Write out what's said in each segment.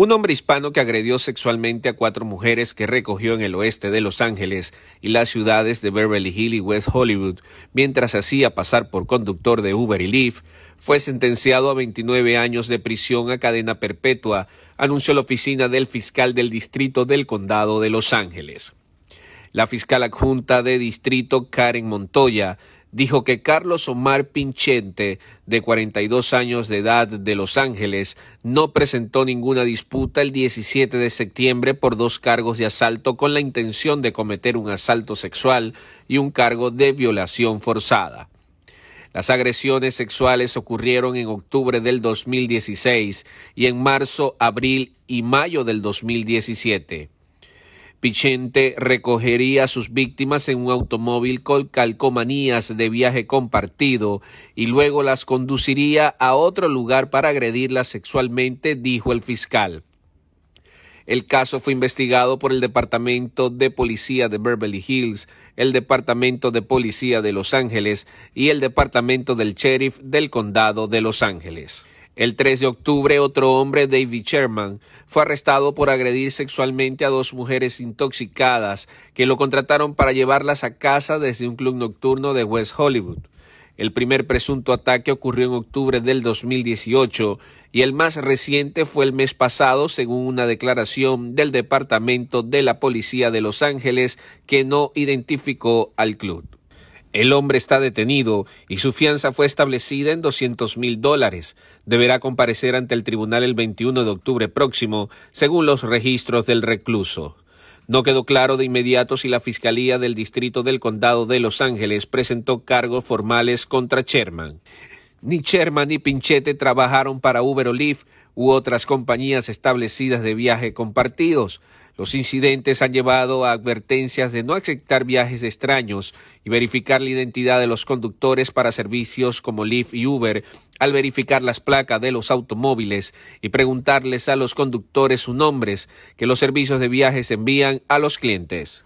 Un hombre hispano que agredió sexualmente a cuatro mujeres que recogió en el oeste de Los Ángeles y las ciudades de Beverly Hills y West Hollywood mientras hacía pasar por conductor de Uber y Lyft fue sentenciado a 29 años de prisión a cadena perpetua, anunció la oficina del fiscal del distrito del condado de Los Ángeles. La fiscal adjunta de distrito Karen Montoya dijo que Carlos Omar Pinchente, de 42 años de edad de Los Ángeles, no presentó ninguna disputa el 17 de septiembre por dos cargos de asalto con la intención de cometer un asalto sexual y un cargo de violación forzada. Las agresiones sexuales ocurrieron en octubre del 2016 y en marzo, abril y mayo del 2017. Pichente recogería a sus víctimas en un automóvil con calcomanías de viaje compartido y luego las conduciría a otro lugar para agredirlas sexualmente, dijo el fiscal. El caso fue investigado por el Departamento de Policía de Beverly Hills, el Departamento de Policía de Los Ángeles y el Departamento del Sheriff del Condado de Los Ángeles. El 3 de octubre, otro hombre, David Sherman, fue arrestado por agredir sexualmente a dos mujeres intoxicadas que lo contrataron para llevarlas a casa desde un club nocturno de West Hollywood. El primer presunto ataque ocurrió en octubre del 2018 y el más reciente fue el mes pasado, según una declaración del Departamento de la Policía de Los Ángeles que no identificó al club. El hombre está detenido y su fianza fue establecida en doscientos mil dólares. Deberá comparecer ante el tribunal el 21 de octubre próximo, según los registros del recluso. No quedó claro de inmediato si la Fiscalía del Distrito del Condado de Los Ángeles presentó cargos formales contra Sherman. Ni Sherman ni Pinchete trabajaron para Uber o Lyft u otras compañías establecidas de viaje compartidos. Los incidentes han llevado a advertencias de no aceptar viajes extraños y verificar la identidad de los conductores para servicios como Lyft y Uber al verificar las placas de los automóviles y preguntarles a los conductores sus nombres que los servicios de viajes envían a los clientes.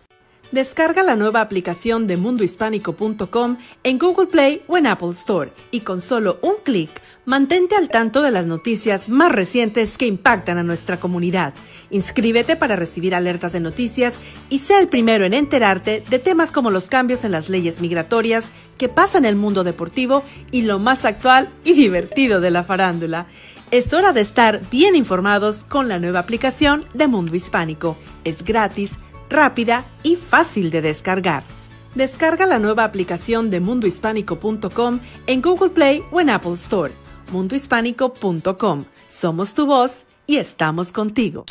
Descarga la nueva aplicación de mundohispánico.com en Google Play o en Apple Store y con solo un clic mantente al tanto de las noticias más recientes que impactan a nuestra comunidad. Inscríbete para recibir alertas de noticias y sea el primero en enterarte de temas como los cambios en las leyes migratorias que pasan en el mundo deportivo y lo más actual y divertido de la farándula. Es hora de estar bien informados con la nueva aplicación de Mundo Hispánico. Es gratis rápida y fácil de descargar. Descarga la nueva aplicación de mundohispánico.com en Google Play o en Apple Store. mundohispánico.com. Somos tu voz y estamos contigo.